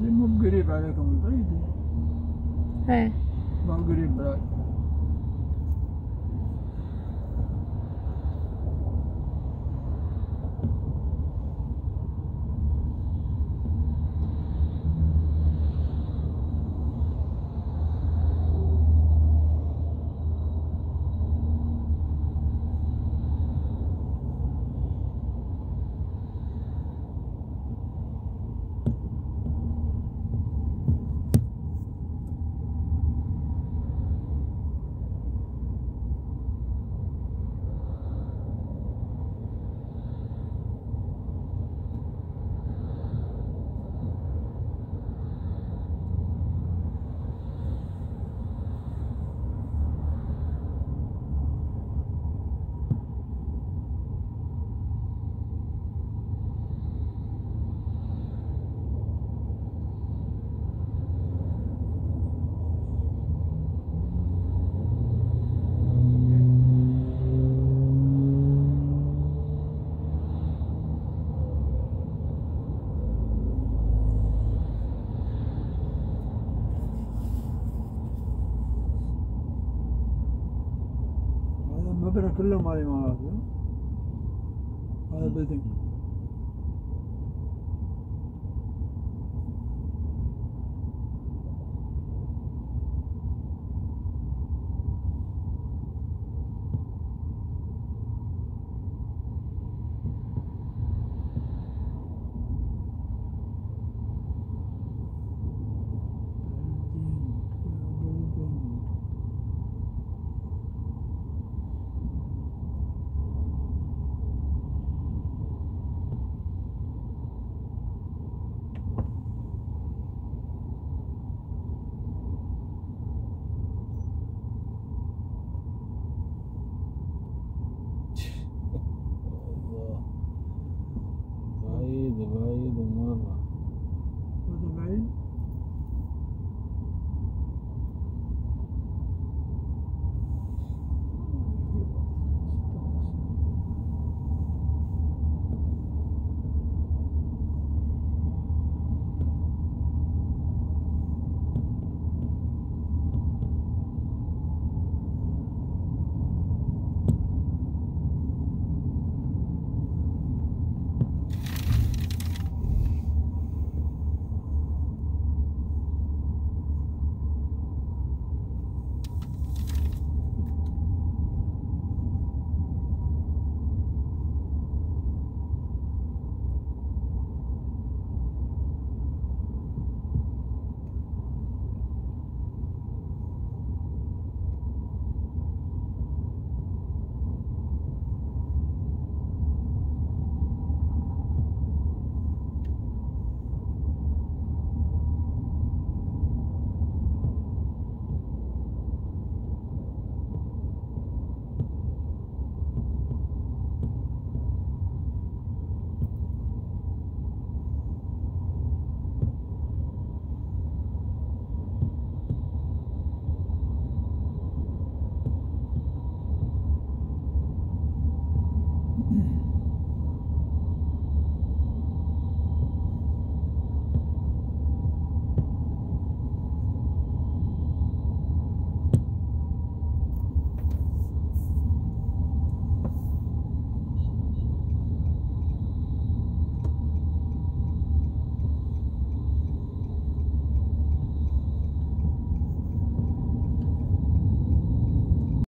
مو بقريب عليكم بعيد. إيه. ما هو قريب بعد 담배를 걸러 많이 말하고. 아, 음.